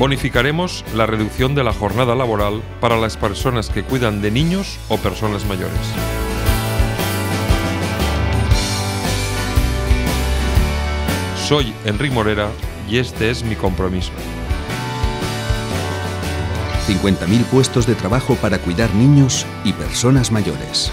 Bonificaremos la reducción de la jornada laboral para las personas que cuidan de niños o personas mayores. Soy Enrique Morera y este es mi compromiso. 50.000 puestos de trabajo para cuidar niños y personas mayores.